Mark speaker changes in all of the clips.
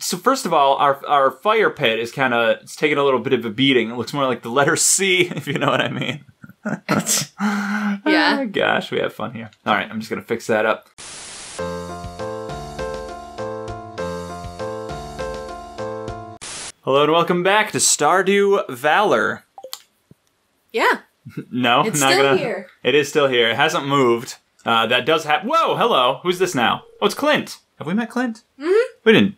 Speaker 1: so first of all, our our fire pit is kind of it's taking a little bit of a beating. It looks more like the letter C, if you know what I mean.
Speaker 2: Yeah.
Speaker 1: Ah, gosh, we have fun here. All right, I'm just gonna fix that up. Hello and welcome back to Stardew Valley.
Speaker 2: Yeah.
Speaker 1: No,
Speaker 2: It's
Speaker 1: not
Speaker 2: still
Speaker 1: gonna.
Speaker 2: here.
Speaker 1: It is still here. It hasn't moved. Uh, that does have. Whoa, hello. Who's this now? Oh, it's Clint. Have we met Clint? Mm-hmm. We didn't.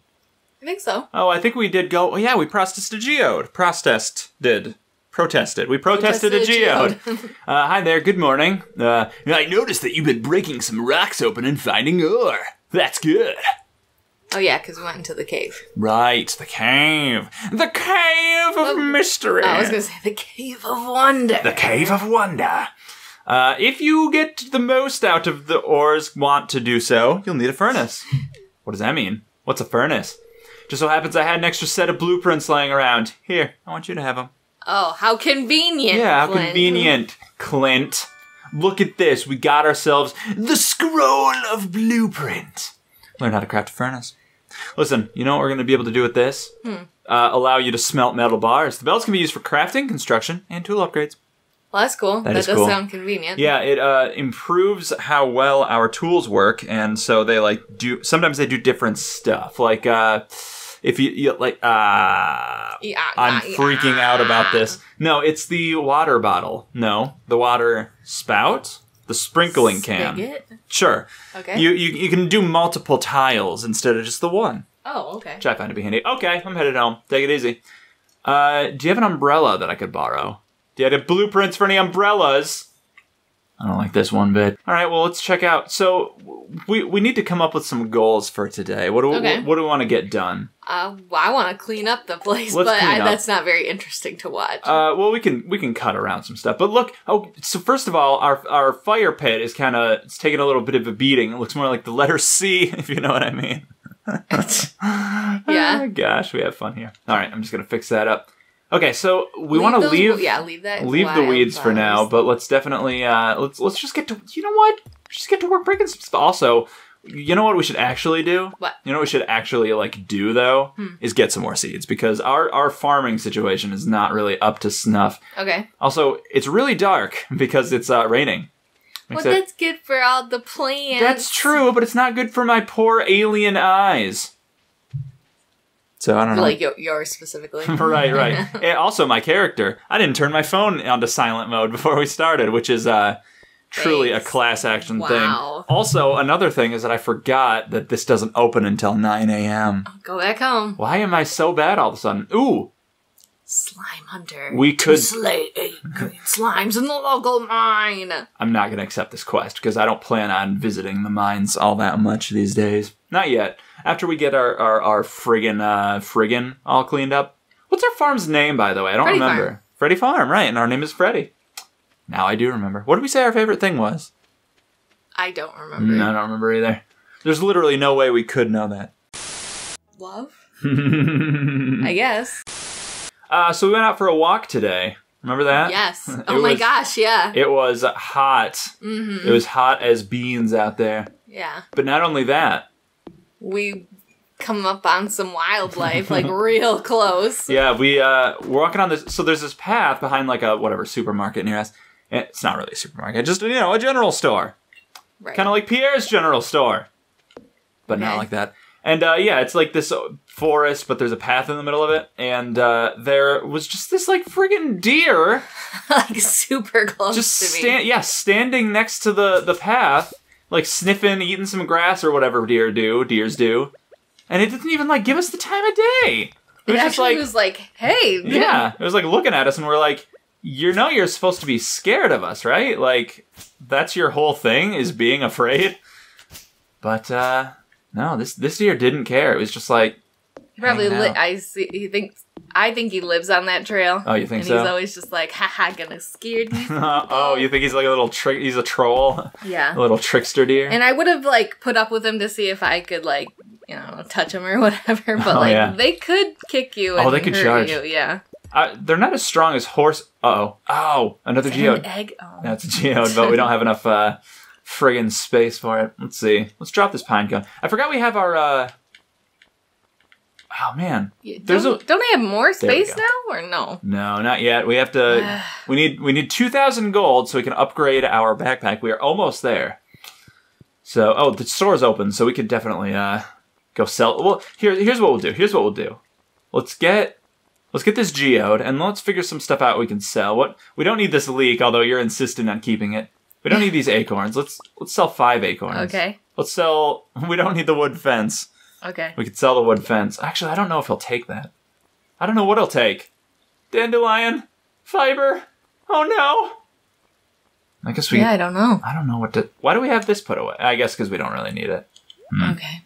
Speaker 2: I think so.
Speaker 1: Oh, I think we did go. Oh, yeah, we protested a geode. Protest did. Protested. We protested,
Speaker 2: Protested
Speaker 1: a
Speaker 2: a
Speaker 1: geode. uh, hi there. Good morning. Uh, I noticed that you've been breaking some rocks open and finding ore. That's good.
Speaker 2: Oh yeah, because we went into the cave.
Speaker 1: Right, the cave. The cave of mystery.
Speaker 2: Oh, I was gonna say the cave of wonder.
Speaker 1: The Cave of Wonder. Uh, if you get the most out of the ores, want to do so, you'll need a furnace. what does that mean? What's a furnace? Just so happens I had an extra set of blueprints lying around. Here, I want you to have them.
Speaker 2: Oh, how convenient.
Speaker 1: Yeah, how
Speaker 2: Clint.
Speaker 1: convenient, Clint. Look at this. We got ourselves the scroll of blueprint. Learn how to craft a furnace. Listen, you know what we're going to be able to do with this?
Speaker 2: Hmm.
Speaker 1: Uh, allow you to smelt metal bars. The belts can be used for crafting, construction, and tool upgrades.
Speaker 2: Well, that's cool.
Speaker 1: That
Speaker 2: That, does
Speaker 1: cool.
Speaker 2: sound convenient.
Speaker 1: Yeah, it uh, improves how well our tools work, and so they like do. Sometimes they do different stuff. Like uh, if you, you like, uh,
Speaker 2: Yeah,
Speaker 1: I'm
Speaker 2: yeah,
Speaker 1: freaking out about this. No, it's the water bottle. No, the water spout, the sprinkling can.
Speaker 2: Spigot?
Speaker 1: Sure.
Speaker 2: Okay.
Speaker 1: You, you you can do multiple tiles instead of just the one.
Speaker 2: Oh, okay.
Speaker 1: Which I find to be handy. Okay, I'm headed home. Take it easy. Uh, do you have an umbrella that I could borrow? Do you have blueprints for any umbrellas? I don't like this one bit. All right, well, let's check out. So, we we need to come up with some goals for today. What do we,
Speaker 2: Okay.
Speaker 1: what, do we want to get done?
Speaker 2: Uh, well, I want to clean up the place,
Speaker 1: Let's
Speaker 2: but I, that's not very interesting to watch.
Speaker 1: Uh, well, we can we can cut around some stuff. But look, oh, so first of all, our our fire pit is kind of it's taking a little bit of a beating. It looks more like the letter C, if you know what I mean.
Speaker 2: Yeah.
Speaker 1: Ah, gosh, we have fun here. All right, I'm just gonna fix that up. Okay, so we want to leave
Speaker 2: Yeah, leave that.
Speaker 1: leave the weeds for now, but let's definitely uh let's let's just get to you know what? Just get to work breaking some stuff. Also, you know what we should actually do?
Speaker 2: What?
Speaker 1: You know what we should actually like do though
Speaker 2: Hmm.
Speaker 1: is get some more seeds because our our farming situation is not really up to snuff.
Speaker 2: Okay.
Speaker 1: Also, it's really dark because it's uh, raining.
Speaker 2: Well,
Speaker 1: Except-
Speaker 2: that's good for all the plants.
Speaker 1: that's true, but it's not good for my poor alien eyes. So I don't know.
Speaker 2: Like your, yours specifically.
Speaker 1: right, right. And also, my character. I didn't turn my phone onto silent mode before we started, which is uh, truly a class action
Speaker 2: Wow.
Speaker 1: thing. Also, another thing is that I forgot that this doesn't open until 9 a.m.
Speaker 2: Go back home.
Speaker 1: Why am I so bad all of a sudden? Ooh,
Speaker 2: Slime hunter.
Speaker 1: We could-
Speaker 2: slay eight green slimes in the local mine.
Speaker 1: I'm not going to accept this quest because I don't plan on visiting the mines all that much these days. Not yet. After we get our, our, our friggin' uh, friggin' all cleaned up. What's our farm's name, by the way? I don't
Speaker 2: Freddy
Speaker 1: remember.
Speaker 2: Farm.
Speaker 1: Freddy Farm, right. And our name is Freddy. Now I do remember. What did we say our favorite thing was?
Speaker 2: I don't remember.
Speaker 1: No, I don't remember either. There's literally no way we could know that.
Speaker 2: Love? I guess.
Speaker 1: So we went out for a walk today. Remember that?
Speaker 2: Yes. Oh my
Speaker 1: was-
Speaker 2: gosh, yeah.
Speaker 1: It was hot.
Speaker 2: mm-hmm.
Speaker 1: It was hot as beans out there.
Speaker 2: Yeah.
Speaker 1: But not only that.
Speaker 2: We come up on some wildlife, like real close.
Speaker 1: Yeah, we uh we're walking on this. So there's this path behind like a whatever supermarket near us. It's not really a supermarket, just you know a general store,
Speaker 2: Right.
Speaker 1: kind of like Pierre's general store, but not like that. And uh, yeah, it's like this uh, forest, but there's a path in the middle of it, and uh, there was just this like friggin' deer
Speaker 2: like super close
Speaker 1: just
Speaker 2: to me.
Speaker 1: stand yeah standing next to the the path like sniffing eating some grass or whatever deer do deers do. And it didn't even like give us the time of day. It
Speaker 2: It
Speaker 1: was just like
Speaker 2: was like, hey,
Speaker 1: yeah it was like looking at us and we're like you know you're supposed to be scared of us right? Like that's your whole thing is being afraid? But uh no this this deer didn't care it was just like
Speaker 2: He probably li-. I see. He thinks. I think he lives on that trail.
Speaker 1: oh you think
Speaker 2: and
Speaker 1: so
Speaker 2: he's always just like, haha, gonna scare these.
Speaker 1: oh you think he's like a little trick he's a troll
Speaker 2: yeah.
Speaker 1: a little trickster deer
Speaker 2: And I would have like put up with him to see if I could like you know touch him or whatever, but
Speaker 1: Oh,
Speaker 2: like
Speaker 1: yeah.
Speaker 2: they could kick you.
Speaker 1: Oh,
Speaker 2: and
Speaker 1: they could charge.
Speaker 2: You. Yeah.
Speaker 1: Uh, they're not as strong as horse. Uh oh. Oh, another
Speaker 2: An
Speaker 1: geode.
Speaker 2: egg. Oh.
Speaker 1: That's a geode, but we don't have enough uh, friggin' space for it. Let's see. Let's drop this pine cone. I forgot we have our. Uh... Oh man, There's
Speaker 2: don't,
Speaker 1: a-
Speaker 2: don't they have more space now, or no?
Speaker 1: no, not yet. We have to. we need we need two thousand gold so we can upgrade our backpack. We are almost there. So oh, the store's open, so we could definitely uh go sell. Well, here here's what we'll do. Here's what we'll do. Let's get. Let's get this geode and let's figure some stuff out we can sell. What we don't need this leak, although you're insistent on keeping it. We don't need these acorns. Let's let's sell five acorns.
Speaker 2: Okay.
Speaker 1: Let's sell. We don't need the wood fence.
Speaker 2: Okay.
Speaker 1: We could sell the wood fence. Actually, I don't know if he'll take that. I don't know what he'll take. Dandelion, fiber. Oh no. I guess we.
Speaker 2: yeah, I don't know.
Speaker 1: I don't know what to. Why do we have this put away? I guess because we don't really need it. Hmm.
Speaker 2: Okay.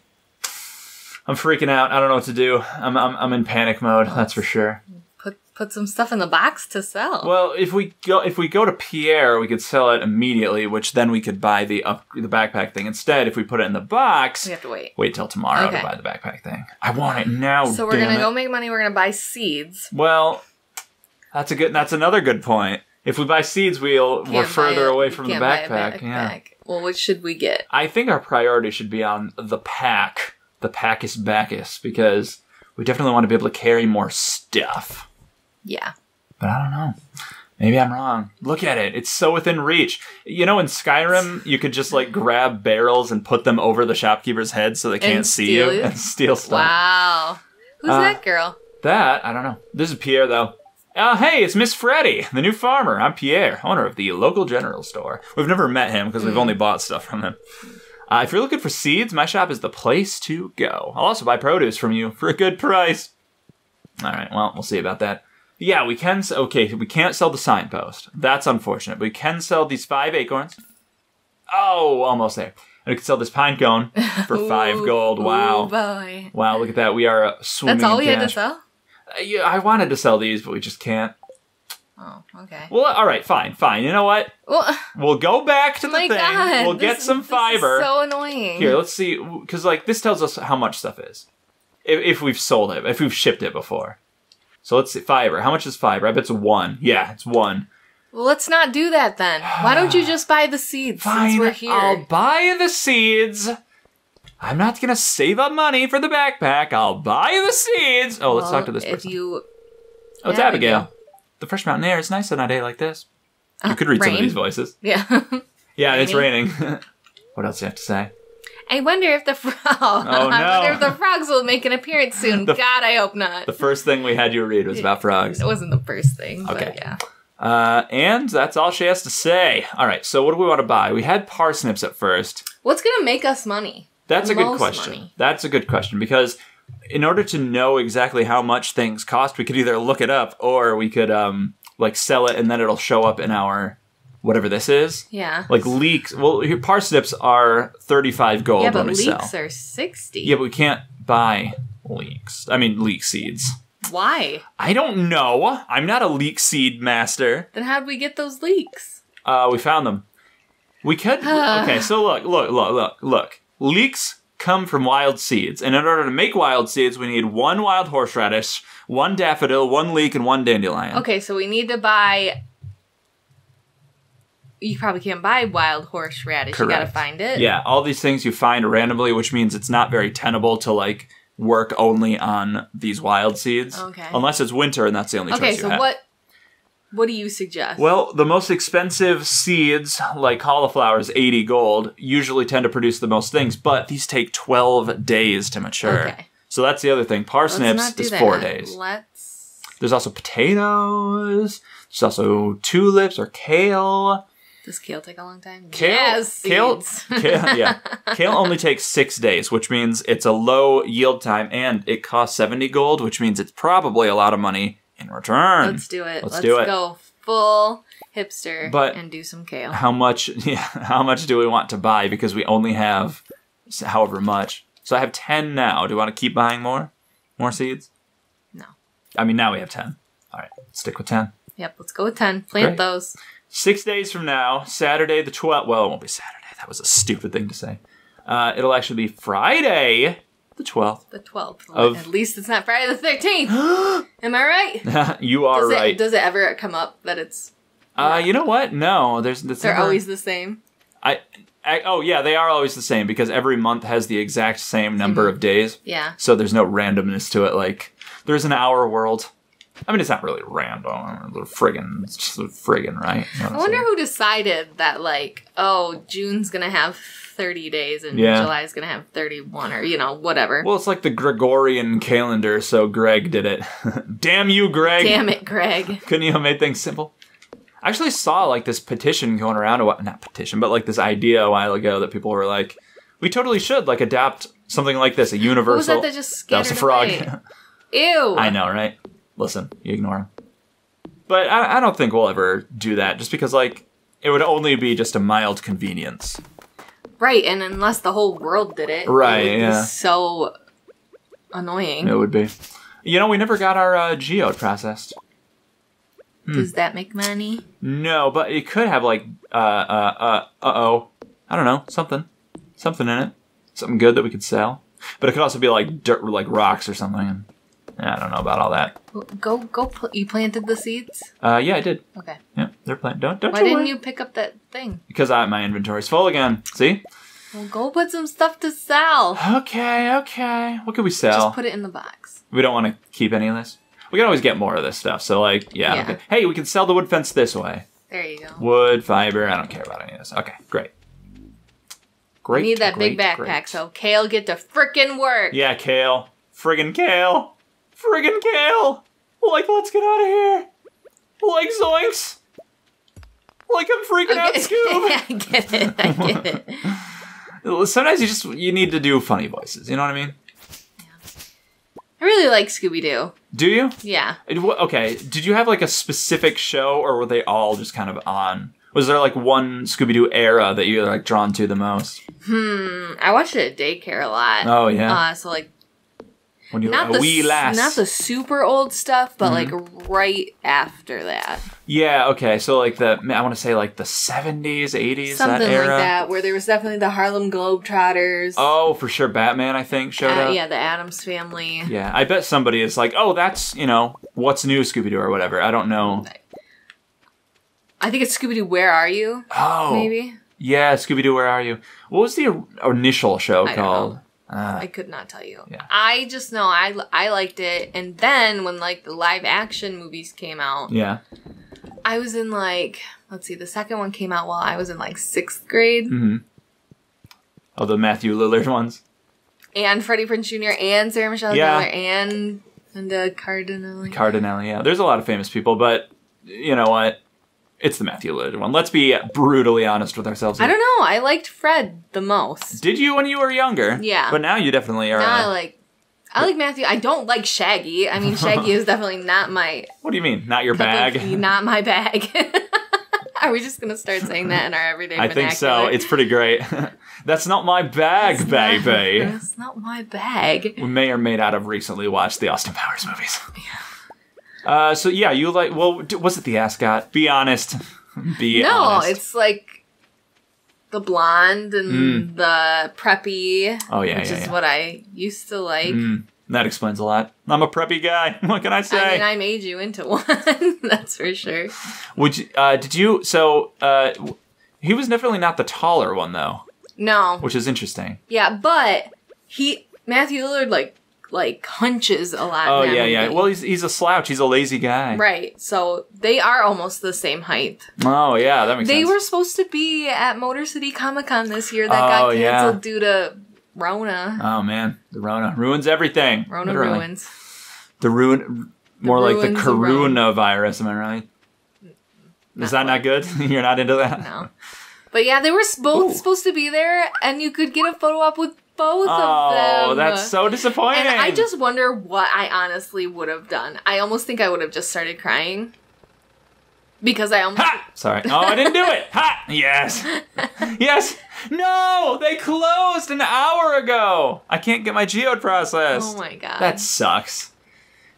Speaker 1: I'm freaking out. I don't know what to do. I'm I'm, I'm in panic mode. That's for sure.
Speaker 2: Put put some stuff in the box to sell.
Speaker 1: Well, if we go if we go to Pierre, we could sell it immediately, which then we could buy the up the backpack thing instead. If we put it in the box,
Speaker 2: we have to wait.
Speaker 1: wait till tomorrow
Speaker 2: Okay.
Speaker 1: to buy the backpack thing. I want it now.
Speaker 2: so we're gonna
Speaker 1: it.
Speaker 2: go make money. We're gonna buy seeds.
Speaker 1: Well, that's a good. That's another good point. If we buy seeds, we'll we're further away from the
Speaker 2: can't a
Speaker 1: backpack. Yeah.
Speaker 2: Well, what should we get?
Speaker 1: I think our priority should be on the pack, the Packus backus, because we definitely want to be able to carry more stuff.
Speaker 2: Yeah.
Speaker 1: But I don't know. Maybe I'm wrong. Look at it. It's so within reach. You know, in Skyrim, you could just like grab barrels and put them over the shopkeeper's head so they can't see you
Speaker 2: it?
Speaker 1: and steal stuff.
Speaker 2: Wow. Who's
Speaker 1: Uh,
Speaker 2: that girl?
Speaker 1: That, I don't know. This is Pierre, though. Uh, hey, it's Miss Freddy, the new farmer. I'm Pierre, owner of the local general store. We've never met him because we've only bought stuff from him. Uh, if you're looking for seeds, my shop is the place to go. I'll also buy produce from you for a good price. All right, well, we'll see about that. Yeah, we can. Okay, we can't sell the signpost. That's unfortunate. We can sell these five acorns. Oh, almost there. And we can sell this pine cone for five
Speaker 2: Ooh,
Speaker 1: gold.
Speaker 2: ooh,
Speaker 1: Wow.
Speaker 2: boy.
Speaker 1: Wow, look at that. We are uh, swimming
Speaker 2: That's all we had to sell.
Speaker 1: Uh, yeah, I wanted to sell these, but we just can't.
Speaker 2: Oh, okay.
Speaker 1: Well, all right, fine, fine. You know what?
Speaker 2: Well,
Speaker 1: We'll go back to
Speaker 2: oh
Speaker 1: the thing.
Speaker 2: god.
Speaker 1: we'll get
Speaker 2: this-
Speaker 1: some fiber.
Speaker 2: so annoying.
Speaker 1: Here, let's see, because like this tells us how much stuff is, if, if we've sold it, if we've shipped it before. So let's see, fiber. How much is fiber? I bet it's one. Yeah, it's one.
Speaker 2: Well, let's not do that then. Why don't you just buy the seeds since we're here?
Speaker 1: I'll buy the seeds. I'm not gonna save up money for the backpack. I'll buy the seeds. Oh, let's talk to this
Speaker 2: If
Speaker 1: person.
Speaker 2: you
Speaker 1: oh, it's
Speaker 2: Yeah,
Speaker 1: Abigail. The fresh mountain air. It's nice on a day like this. You
Speaker 2: Uh,
Speaker 1: could read some of these voices.
Speaker 2: Yeah.
Speaker 1: Yeah, it's
Speaker 2: Raining?
Speaker 1: raining. what else do you have to say?
Speaker 2: I wonder if the frog.
Speaker 1: Oh,
Speaker 2: I
Speaker 1: no.
Speaker 2: wonder if the frogs will make an appearance soon.
Speaker 1: The-
Speaker 2: God, I hope not.
Speaker 1: The first thing we had you read was about frogs.
Speaker 2: It wasn't the first thing,
Speaker 1: Okay.
Speaker 2: but yeah.
Speaker 1: Uh, and that's all she has to say. All right, so what do we want to buy? We had parsnips at first.
Speaker 2: What's gonna make us money?
Speaker 1: That's a good question.
Speaker 2: money.
Speaker 1: That's a good question because in order to know exactly how much things cost, we could either look it up or we could um like sell it and then it'll show up in our whatever this is.
Speaker 2: Yeah.
Speaker 1: Like leeks. Well, here parsnips are 35 gold
Speaker 2: yeah, but leeks
Speaker 1: sell.
Speaker 2: are sixty.
Speaker 1: Yeah, but we can't buy leeks. I mean, leek seeds.
Speaker 2: Why?
Speaker 1: I don't know. I'm not a leek seed master.
Speaker 2: Then how'd we get those leeks?
Speaker 1: Uh, we found them. We could. okay, so look, look, look, look, look. Leeks come from wild seeds, and in order to make wild seeds, we need one wild horseradish, one daffodil, one leek, and one dandelion.
Speaker 2: Okay, so we need to buy. You probably can't buy wild horseradish. You gotta find it.
Speaker 1: Yeah, all these things you find randomly, which means it's not very tenable to like work only on these wild seeds.
Speaker 2: Okay.
Speaker 1: Unless it's winter, and that's the only
Speaker 2: Okay,
Speaker 1: choice you
Speaker 2: so
Speaker 1: have.
Speaker 2: what? What do you suggest?
Speaker 1: Well, the most expensive seeds, like cauliflowers, 80 gold, usually tend to produce the most things, but these take 12 days to mature.
Speaker 2: Okay.
Speaker 1: So that's the other thing. Parsnips is
Speaker 2: that.
Speaker 1: four days.
Speaker 2: Let's.
Speaker 1: There's also potatoes. There's also tulips or kale.
Speaker 2: Does kale take a long time?
Speaker 1: Kale,
Speaker 2: yes,
Speaker 1: kale, kale, yeah. Kale only takes six days, which means it's a low yield time, and it costs 70 gold, which means it's probably a lot of money in return.
Speaker 2: Let's do it.
Speaker 1: Let's
Speaker 2: Let's,
Speaker 1: do it.
Speaker 2: go full hipster
Speaker 1: But-
Speaker 2: and do some kale.
Speaker 1: how much yeah how much do we want to buy because we only have however much so i have 10 now do you want to keep buying more more seeds
Speaker 2: No.
Speaker 1: i mean now we have 10 all right stick with 10
Speaker 2: Yep, let's go with ten. Plant
Speaker 1: Great.
Speaker 2: those.
Speaker 1: Six days from now saturday the 12th well it won't be saturday that was a stupid thing to say uh, it'll actually be friday the 12th
Speaker 2: The twelfth.
Speaker 1: Of-
Speaker 2: At least it's not Friday the thirteenth. Am I right?
Speaker 1: you are
Speaker 2: Does
Speaker 1: right
Speaker 2: it does it ever come up that it's
Speaker 1: uh, you know what no there's
Speaker 2: they're
Speaker 1: never-
Speaker 2: always the same?
Speaker 1: I, I oh yeah, they are always the same because every month has the exact same number of days.
Speaker 2: Yeah.
Speaker 1: So there's no randomness to it. Like there's an hour world. I mean, it's not really random. Friggin', it's just friggin', right? You know
Speaker 2: I wonder who decided that, like, oh, June's gonna have 30 days and
Speaker 1: Yeah.
Speaker 2: July's gonna have 31, or, you know, whatever.
Speaker 1: Well, it's like the Gregorian calendar, so Greg did it. Damn you, Greg!
Speaker 2: Damn it, Greg.
Speaker 1: Couldn't you have made things simple? I actually saw like this petition going around a while, not petition, but like this idea a while ago that people were like, we totally should like adapt something like this, a universal.
Speaker 2: that that just
Speaker 1: That was
Speaker 2: scattered
Speaker 1: a frog.
Speaker 2: away? Ew.
Speaker 1: I know, right? Listen, you ignore him. But I, I don't think we'll ever do that, just because like it would only be just a mild convenience.
Speaker 2: Right, and unless the whole world did it,
Speaker 1: Right,
Speaker 2: it would
Speaker 1: yeah.
Speaker 2: so annoying.
Speaker 1: It would be. You know, we never got our uh, geode processed. Hmm.
Speaker 2: Does that make money?
Speaker 1: No, but it could have like uh uh uh uh oh. I don't know, something. Something in it. Something good that we could sell. But it could also be like dirt like rocks or something. I don't know about all that.
Speaker 2: Go, go. Pl- you planted the seeds.
Speaker 1: Uh yeah, I did.
Speaker 2: Okay.
Speaker 1: Yeah, they're playing. Don't don't
Speaker 2: Why
Speaker 1: you
Speaker 2: didn't
Speaker 1: worry.
Speaker 2: you pick up that thing?
Speaker 1: Because I, my inventory's full again. See?
Speaker 2: Well, go put some stuff to sell.
Speaker 1: Okay, okay. What could we sell?
Speaker 2: Just put it in the box.
Speaker 1: we don't want to keep any of this. We can always get more of this stuff. So like, yeah.
Speaker 2: Yeah.
Speaker 1: Okay. Hey, we can sell the wood fence this way.
Speaker 2: There you go.
Speaker 1: Wood, fiber. I don't care about any of this. Okay, great. Great.
Speaker 2: We need that big backpack
Speaker 1: great.
Speaker 2: so Kale get to frickin' work.
Speaker 1: Yeah, Kale. Friggin' Kale. Friggin' Kale. Like, let's get out of here. Like, zoinks. Like, I'm freaking out,
Speaker 2: Okay.
Speaker 1: Scoob.
Speaker 2: I get it. I get it.
Speaker 1: Sometimes you just you need to do funny voices. You know what I mean? Yeah.
Speaker 2: I really like Scooby Doo.
Speaker 1: Do you?
Speaker 2: Yeah.
Speaker 1: Okay. Did you have like a specific show, or were they all just kind of on? Was there like one Scooby Doo era that you were like drawn to the most?
Speaker 2: Hmm. I watched it at daycare a lot.
Speaker 1: Oh yeah,
Speaker 2: Uh, so like
Speaker 1: when you
Speaker 2: not the
Speaker 1: wee lass.
Speaker 2: not the super old stuff, but
Speaker 1: Mm-hmm.
Speaker 2: like right after that,
Speaker 1: Yeah. Okay. So like the I want to say like the seventies, eighties,
Speaker 2: something
Speaker 1: that era.
Speaker 2: like that, where there was definitely the Harlem Globetrotters.
Speaker 1: Oh, for sure. Batman, I think showed
Speaker 2: Uh,
Speaker 1: up.
Speaker 2: yeah, the Addams Family.
Speaker 1: Yeah, I bet somebody is like, oh, that's you know what's new Scooby Doo or whatever. I don't know.
Speaker 2: I think it's Scooby Doo. Where are you?
Speaker 1: Oh,
Speaker 2: Maybe
Speaker 1: Yeah, Scooby Doo, where are you? What was the initial show
Speaker 2: I
Speaker 1: called? Uh,
Speaker 2: I could not tell you.
Speaker 1: Yeah.
Speaker 2: I just know I I liked it, and then when like the live action movies came out,
Speaker 1: yeah.
Speaker 2: I was in like let's see, the second one came out while I was in like sixth grade,
Speaker 1: hmm Oh, the Matthew Lillard ones.
Speaker 2: and Freddie Prinze Jr. and Sarah Michelle
Speaker 1: Yeah.
Speaker 2: Gellar and Linda Cardinelli.
Speaker 1: Cardinelli. Yeah, there's a lot of famous people, but you know what? It's the Matthew Lillard one. Let's be brutally honest with ourselves.
Speaker 2: I don't know. I liked Fred the most.
Speaker 1: Did you when you were younger?
Speaker 2: Yeah.
Speaker 1: But now you definitely are.
Speaker 2: Now I
Speaker 1: uh,
Speaker 2: like. I like Matthew. I don't like Shaggy. I mean, Shaggy is definitely not my
Speaker 1: what do you mean? Not your bag?
Speaker 2: not my bag. Are we just gonna start saying that in our everyday?
Speaker 1: I think so. It's pretty great. That's not my bag,
Speaker 2: It's not-
Speaker 1: baby.
Speaker 2: That's not my bag.
Speaker 1: we may or may not have recently watched the Austin Powers movies. Uh, so yeah, you like? Well, was it the ascot? Be honest. Be
Speaker 2: no,
Speaker 1: honest.
Speaker 2: it's like the blonde and the preppy.
Speaker 1: Oh, yeah,
Speaker 2: which
Speaker 1: yeah,
Speaker 2: is
Speaker 1: yeah.
Speaker 2: what I used to like.
Speaker 1: Mm, that explains a lot. I'm a preppy guy. What can I say?
Speaker 2: I mean, I made you into one. That's for sure.
Speaker 1: Would you, uh, did you? So uh, he was definitely not the taller one though,
Speaker 2: No,
Speaker 1: which is interesting.
Speaker 2: yeah, but he Matthew Lillard like like hunches a lot.
Speaker 1: Oh yeah, yeah. Well, he's he's a slouch. He's a lazy guy.
Speaker 2: right. So they are almost the same height.
Speaker 1: Oh yeah, that makes
Speaker 2: They
Speaker 1: sense.
Speaker 2: were supposed to be at Motor City Comic Con this year. That
Speaker 1: Oh,
Speaker 2: got
Speaker 1: yeah.
Speaker 2: canceled due to Rona.
Speaker 1: Oh man, the Rona ruins everything.
Speaker 2: Rona
Speaker 1: literally.
Speaker 2: ruins.
Speaker 1: The ruin, more like the
Speaker 2: ruins of Rome.
Speaker 1: coronavirus. Am I right? Is that not good? You're not into that?
Speaker 2: No. But yeah, they were both
Speaker 1: Ooh.
Speaker 2: supposed to be there, and you could get a photo op with both of
Speaker 1: oh,
Speaker 2: them.
Speaker 1: Oh, that's so disappointing.
Speaker 2: And I just wonder what I honestly would have done. I almost think I would have just started crying. Because I almost.
Speaker 1: Ha! Sorry. Oh, I didn't do it. Ha! Yes. Yes. No, they closed an hour ago. I can't get my geode processed.
Speaker 2: Oh my god.
Speaker 1: That sucks.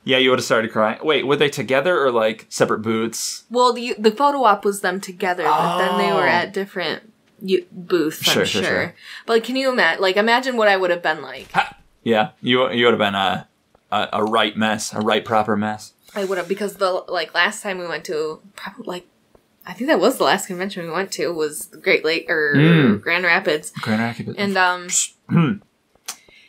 Speaker 1: Yeah, you would have started crying. Wait, were they together or like separate booths?
Speaker 2: Well, the, the photo op was them together, but then they were
Speaker 1: Oh.
Speaker 2: at different y- booths,
Speaker 1: Sure,
Speaker 2: I'm
Speaker 1: sure,
Speaker 2: sure.
Speaker 1: sure.
Speaker 2: But like, can you imagine? Like, imagine what I would have been like.
Speaker 1: Ha! Yeah, you you would have been a, a a right mess, a right proper mess.
Speaker 2: I would have because the like last time we went to probably like I think that was the last convention we went to was Great Lake or
Speaker 1: Mm.
Speaker 2: Grand Rapids,
Speaker 1: Grand Rapids.
Speaker 2: and um,
Speaker 1: Hmm.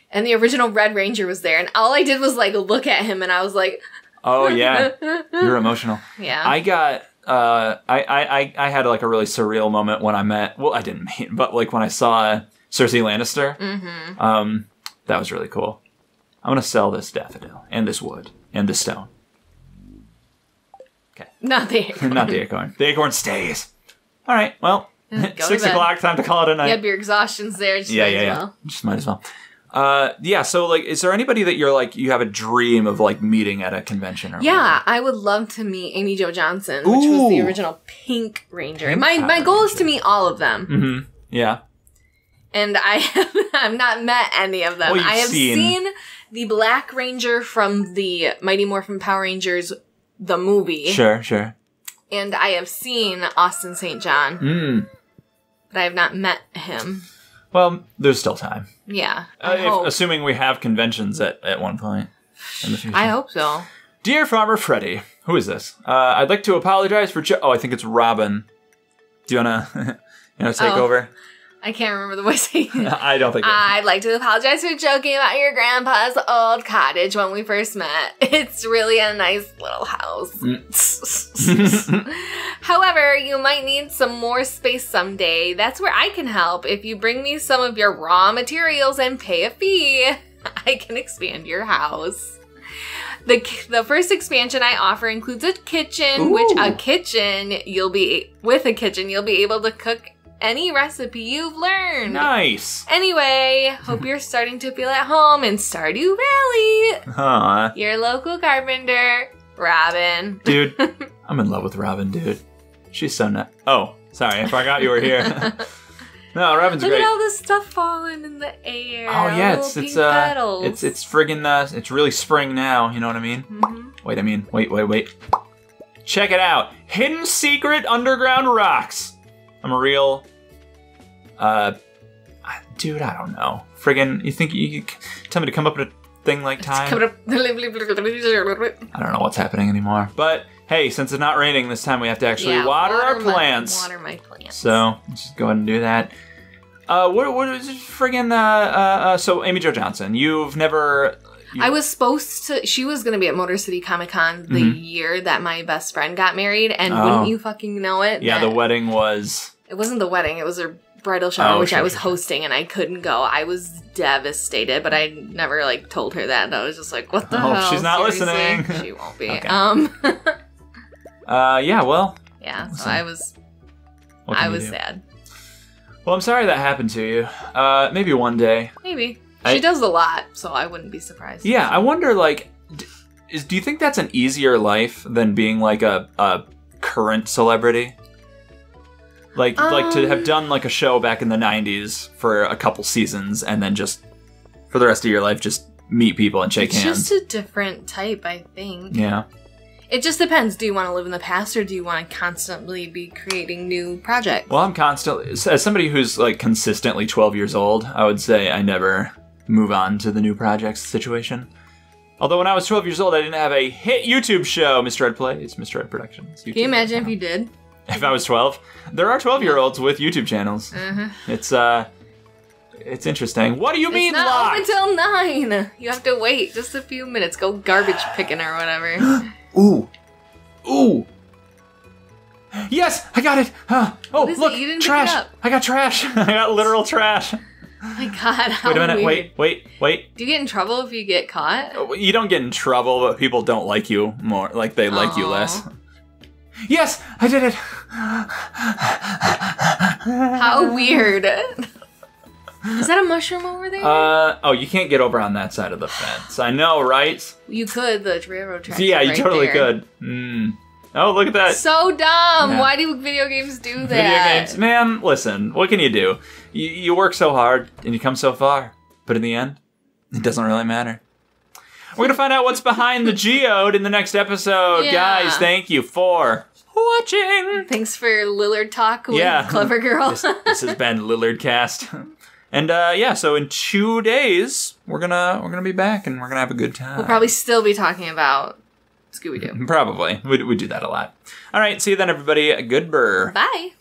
Speaker 2: and the original Red Ranger was there, and all I did was like look at him, and I was like,
Speaker 1: oh yeah, you're emotional.
Speaker 2: yeah,
Speaker 1: I got uh I, I I had like a really surreal moment when I met well I didn't meet but like when I saw Cersei Lannister.
Speaker 2: mm-hmm.
Speaker 1: Um that was really cool. I'm gonna sell this daffodil and this wood and this stone. Okay.
Speaker 2: not the acorn.
Speaker 1: Not the acorn. The acorn stays. Alright, well
Speaker 2: Go
Speaker 1: six o'clock, time to call it a night.
Speaker 2: You have your exhaustions there. Just
Speaker 1: yeah, yeah, yeah.
Speaker 2: well.
Speaker 1: Just might as well. Uh yeah, so like is there anybody that you're like you have a dream of like meeting at a convention or
Speaker 2: Yeah, I would love to meet Amy Jo Johnson, which was the
Speaker 1: Ooh.
Speaker 2: original Pink Ranger.
Speaker 1: Pink
Speaker 2: my my
Speaker 1: Power
Speaker 2: goal is to meet all of them,
Speaker 1: Mm-hmm. Yeah.
Speaker 2: and I have I've not met any of them.
Speaker 1: Well, you've
Speaker 2: I have
Speaker 1: seen-
Speaker 2: seen... the Black Ranger from the Mighty Morphin Power Rangers, the movie,
Speaker 1: Sure, sure.
Speaker 2: and I have seen Austin St. John,
Speaker 1: Mm.
Speaker 2: but I have not met him.
Speaker 1: Well, there's still time.
Speaker 2: Yeah,
Speaker 1: Uh, if- assuming we have conventions at, at one point in the future.
Speaker 2: I hope so.
Speaker 1: Dear Farmer Freddy, who is this? Uh, I'd like to apologize for. Jo- oh, I think it's Robin. Do you wanna, you wanna take
Speaker 2: Oh.
Speaker 1: over?
Speaker 2: I can't remember the voice.
Speaker 1: I don't think.
Speaker 2: I'd like to apologize for joking about your grandpa's old cottage when we first met. It's really a nice little house. Mm. However, you might need some more space someday. That's where I can help. If you bring me some of your raw materials and pay a fee, I can expand your house. The, the first expansion I offer includes a kitchen, which a kitchen you'll be with a kitchen you'll be able to cook any recipe you've learned.
Speaker 1: nice.
Speaker 2: Anyway, hope you're starting to feel at home in Stardew Valley.
Speaker 1: Huh,
Speaker 2: Your local carpenter, Robin.
Speaker 1: dude. I'm in love with Robin, dude. She's so nut. Oh, sorry, I forgot you were here. no, Robin's
Speaker 2: Look
Speaker 1: great.
Speaker 2: at all this stuff falling in the air.
Speaker 1: Oh yeah, it's it's uh,
Speaker 2: petals.
Speaker 1: it's it's friggin' uh, it's really spring now. You know what I mean?
Speaker 2: Mhm.
Speaker 1: Wait, I mean, wait, wait, wait. Check it out. Hidden secret underground rocks. I'm a real, uh, dude, I don't know. Friggin', you think you, you tell me to come up with a thing like time? I don't know what's happening anymore. But hey, since it's not raining this time, we have to actually
Speaker 2: Yeah,
Speaker 1: water, our
Speaker 2: my-
Speaker 1: plants.
Speaker 2: water my plants.
Speaker 1: So let's just go ahead and do that. Uh, what, what is it friggin', uh, uh, uh, so Amy Jo Johnson, you've never, you-
Speaker 2: I was supposed to. She was going to be at Motor City Comic Con the
Speaker 1: Mhm.
Speaker 2: year that my best friend got married, and
Speaker 1: Oh.
Speaker 2: wouldn't you fucking know it?
Speaker 1: yeah, the wedding was,
Speaker 2: It wasn't the wedding. It was her bridal shower,
Speaker 1: Oh,
Speaker 2: which
Speaker 1: sure,
Speaker 2: I was
Speaker 1: sure,
Speaker 2: hosting, and I couldn't go. I was devastated, but I never like told her that. And I was just like, "What the
Speaker 1: Oh,
Speaker 2: hell?"
Speaker 1: she's not
Speaker 2: Seriously?
Speaker 1: listening.
Speaker 2: She won't be.
Speaker 1: Okay.
Speaker 2: Um.
Speaker 1: uh, yeah, well,
Speaker 2: yeah. So I was. I was sad.
Speaker 1: Well, I'm sorry that happened to you. Uh, maybe one day.
Speaker 2: Maybe
Speaker 1: I-
Speaker 2: she does a lot, so I wouldn't be surprised.
Speaker 1: Yeah, I wonder, like, d- is do you think that's an easier life than being like a, a current celebrity? Like, like to have
Speaker 2: Um.
Speaker 1: done like a show back in the '90s for a couple seasons and then just for the rest of your life just meet people and shake
Speaker 2: It's
Speaker 1: hands.
Speaker 2: just a different type, I think.
Speaker 1: yeah.
Speaker 2: It just depends. Do you want to live in the past, or do you want to constantly be creating new projects?
Speaker 1: Well, I'm constantly as somebody who's like consistently 12 years old. I would say I never move on to the new projects situation. Although when I was 12 years old, I didn't have a hit YouTube show. MisterRed Plays, MisterRed Productions.
Speaker 2: Can you imagine if you did?
Speaker 1: if I was 12? There are 12 year olds with YouTube channels.
Speaker 2: Uh-huh.
Speaker 1: It's uh, it's interesting. What do you mean
Speaker 2: it's not
Speaker 1: locked?
Speaker 2: open till nine. You have to wait just a few minutes. Go garbage picking or whatever.
Speaker 1: Ooh, ooh. Yes, I got it. Huh. Oh,
Speaker 2: What is it?
Speaker 1: look,
Speaker 2: You didn't pick it
Speaker 1: trash. I got trash. I got literal trash.
Speaker 2: oh my god!
Speaker 1: Wait a minute.
Speaker 2: weird.
Speaker 1: Wait, wait, wait.
Speaker 2: Do you get in trouble if you get caught?
Speaker 1: You don't get in trouble, but people don't like you more. Like they like you less. Yes, I did it.
Speaker 2: How weird! Is that a mushroom over there?
Speaker 1: Uh oh, you can't get over on that side of the fence. I know, right?
Speaker 2: you could. The railroad tracks.
Speaker 1: yeah,
Speaker 2: are
Speaker 1: you
Speaker 2: right
Speaker 1: totally
Speaker 2: there.
Speaker 1: could. Mm. Oh, look at that.
Speaker 2: So dumb.
Speaker 1: Yeah.
Speaker 2: Why do video games do that?
Speaker 1: Video games, man. Listen, what can you do? You, you work so hard and you come so far, but in the end, it doesn't really matter. We're gonna find out what's behind the geode in the next episode,
Speaker 2: Yeah.
Speaker 1: guys. Thank you for watching.
Speaker 2: Thanks for Lillard talk with
Speaker 1: Yeah.
Speaker 2: Clever Girl.
Speaker 1: this, this has been Lillard Cast, and uh, yeah. So in two days, we're gonna we're gonna be back and we're gonna have a good time.
Speaker 2: we'll probably still be talking about Scooby Doo.
Speaker 1: Probably. We, we do that a lot. All right. See you then, everybody. Good burr.
Speaker 2: Bye.